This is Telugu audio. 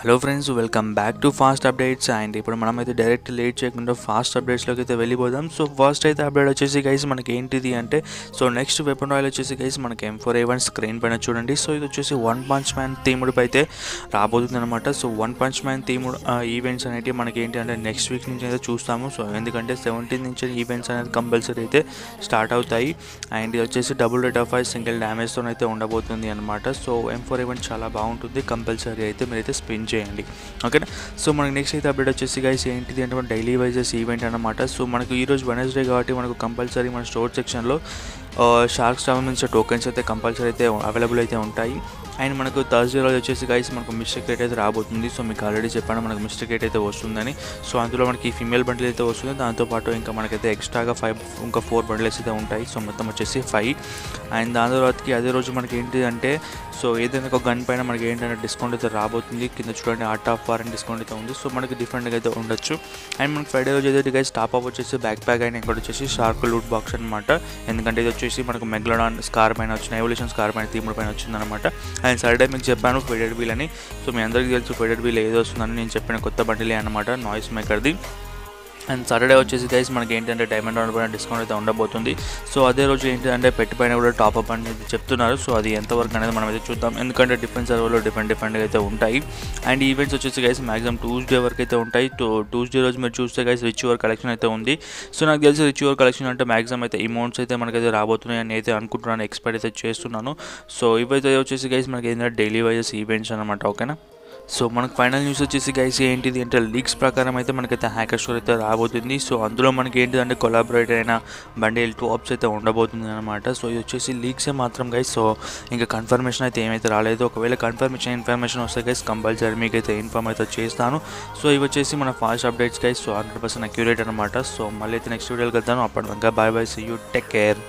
Hello friends welcome back to fast updates. And ఇప్పుడు మనమైతే డైరెక్ట్ లేట్ చేయకుండా ఫాస్ట్ అప్డేట్స్లోకి అయితే వెళ్ళిపోదాం. సో ఫస్ట్ అయితే అప్డేట్ వచ్చేసి గైస్ మనకి ఏంటిది అంటే సో నెక్స్ట్ వెపన్ రాయల్ వచ్చేసి గైస్ మనకి M four A one screen పైన చూడండి. సో ఇది వచ్చేసి వన్ పంచ్ మ్యాన్ థీముడిపై అయితే రాబోతుంది అనమాట సో వన్ పంచ్ మ్యాన్ థీముడు ఈవెంట్స్ అనేవి మనకి ఏంటి అంటే నెక్స్ట్ వీక్ నుంచి అయితే చూస్తాము. సో ఎందుకంటే సెవెంటీన్ నుంచి ఈవెంట్స్ అనేది కంపల్సరీ అయితే స్టార్ట్ అవుతాయి. అండ్ ఇది వచ్చేసి డబుల్ రేట్ ఆఫ్ సింగిల్ డ్యామేజ్తో అయితే ఉండబోతుంది అనమాట సో ఎం ఫోర్ ఈవెంట్ చాలా బాగుంటుంది. కంపల్సరీ అయితే మీరైతే స్పిన్ చేయండి. ఓకేనా సో మనకి నెక్స్ట్ అయితే అప్డేట్ వచ్చేసి గైస్ ఏంటిది అంటే మన డైలీ వైజెస్ ఈవెంట్ అనమాట సో మనకు ఈరోజు వెనస్డే కాబట్టి మనకు కంపల్సరీ మన స్టోర్ సెక్షన్లో షార్క్స్ సంబంధించిన టోకెన్స్ అయితే కంపల్సరీ అయితే అవైలబుల్ అయితే ఉంటాయి. అండ్ మనకు థర్స్డే రోజు వచ్చేసి గైస్ మనకు మిస్టేక్ రేట్ అయితే రాబోతుంది. సో మీకు ఆల్రెడీ చెప్పాను మనకు మిస్టేక్ రేట్ అయితే వస్తుందని. సో అందులో మనకి ఫీమేల్ బండిల్ అయితే వస్తుంది. దాంతోపాటు ఇంకా మనకైతే ఎక్స్ట్రాగా ఫైవ్ ఇంకా ఫోర్ బండిల్స్ అయితే ఉంటాయి. సో మొత్తం వచ్చేసి ఫైవ్ అండ్ దాని తర్వాతకి అదే రోజు మనకి ఏంటి అంటే సో ఏదైనా ఒక గన్ పైన మనకి ఏంటంటే డిస్కౌంట్ అయితే రాబోతుంది. కింద చూడండి ఆర్ట్ ఆఫ్ వారెంట్ డిస్కౌంట్ అయితే ఉంది. సో మనకి డిఫరెంట్గా అయితే ఉండొచ్చు. అండ్ మనకి ఫ్రైడే రోజు అయితే గైస్ టాప్ అప్ వచ్చేసి బ్యాక్ ప్యాక్ అండ్ ఇంకోటి వచ్చేసి షార్క్ లూట్ బాక్స్ అనమాట ఎందుకంటే ఇది వచ్చేసి మనకు మెగ్లడాన్ స్కార్ పైన వచ్చిన ఎవల్యూషన్ స్కార్ పైన తీముడు పైన వచ్చిందనమాట అండ్ సాటర్డే మీకు చెప్పాను ఫెడెడ్ వీల్ అని. సో మీ అందరికీ తెలుసు ఫెడెడ్ వీల్ ఏదో వస్తుందని నేను చెప్పిన కొత్త బండిలే అనమాట నాయిస్ మేకర్ది అండ్ సాటర్డే వచ్చేసి గైస్ మనకి ఏంటంటే డైమండ్ రౌండ్ పైన డిస్కౌంట్ అయితే ఉండబోతుంది. సో అదే రోజు ఏంటంటే పెట్టి పైన కూడా టాప్అప్ అనేది చెప్తున్నారు. సో అది ఎంతవరకు అనేది మనం అయితే చూద్దాం. ఎందుకంటే డిఫరెంట్ సర్వర్లో డిఫరెంట్ డిఫరెంట్గా అయితే ఉంటాయి. అండ్ ఈవెంట్స్ వచ్చేసి గైస్ మాక్సిమం ట్యూస్డే వరకు అయితే ఉంటాయి. సో ట్యూస్డే రోజు మీరు చూస్తే గైస్ రిచ్ యువర్ కలెక్షన్ అయితే ఉంది. సో నాకు తెలిసి రిచ్ కలెక్షన్ అంటే మాక్సిమం అయితే అమౌంట్స్ అయితే మనకైతే రాబోతున్నాయి అని అయితే అనుకుంటున్నాను ఎక్స్పెక్ట్ అయితే చేస్తున్నాను. సో ఇవైతే వచ్చేసి గైస్ మనకి ఏంటంటే డైలీ వైజెస్ ఈవెంట్స్ అనమాట ఓకేనా సో మనకు ఫైనల్ న్యూస్ వచ్చేసి గైస్ ఏంటిది అంటే లీక్స్ ప్రకారం అయితే మనకైతే హ్యాకర్ స్టోర్ అయితే రాబోతుంది. సో అందులో మనకి ఏంటిదంటే కొలాబరేట్ అయిన బండేల్ టూ ఆప్స్ అయితే ఉండబోతుంది అనమాట సో ఇది వచ్చేసి లీక్సే మాత్రం గైస్ సో ఇంకా కన్ఫర్మేషన్ అయితే ఏమైతే రాలేదు. ఒకవేళ కన్ఫర్మేషన్ ఇన్ఫర్మేషన్ వస్తే గైస్ కంపల్సరీ మీకు అయితే ఇన్ఫార్మ్ అయితే చేస్తాను. సో ఇవి వచ్చేసి మన fast updates guys so hundred percent accurate అనమాట సో మళ్ళీ అయితే నెక్స్ట్ వీడియోకి వెళ్తాను. అప్పటిదాకా bye bye see you take care